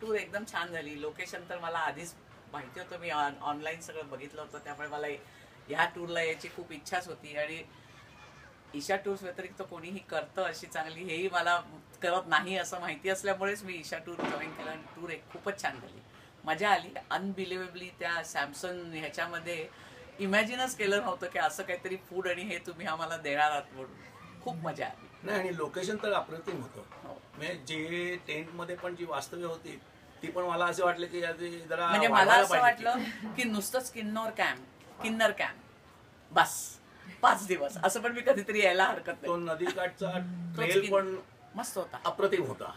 Tour एकदम छान झाली. लोकेशन तर मला आधीच माहिती होतं. मी ऑनलाईन सगळं बघितलं होतं. त्यामुळे मला ह्या टूरला यायची खूप इच्छाच होती. आणि ईशा टूर्स व्यतिरिक्त कोणीही करतं अशी चांगली हेही मला करत नाही असं माहिती असल्यामुळेच मी ईशा टूर जॉईन केलं. आणि टूर एक खूपच छान झाली. मजा आली. अनबिलिव्हेबली त्या सॅमसंग ह्याच्यामध्ये इमॅजिनच केलं नव्हतं की असं काहीतरी फूड आणि हे तुम्ही आम्हाला देणार आहात म्हणून. खूप मजा आली. नाही आणि लोकेशन तर अप्रतिम होतं. हो. म्हणजे जे टेंटमध्ये पण जी वास्तव्य होती ती पण मला असे वाटले की जरा म्हणजे मला असं वाटलं की. नुसतंच किन्नौर कॅम्प किन्नर कॅम्प बस. पाच दिवस. असं पण मी कधीतरी यायला हरकत तो नाही नदीकाठचा तोच ट्रेल पण मस्त होता. अप्रतिम होता.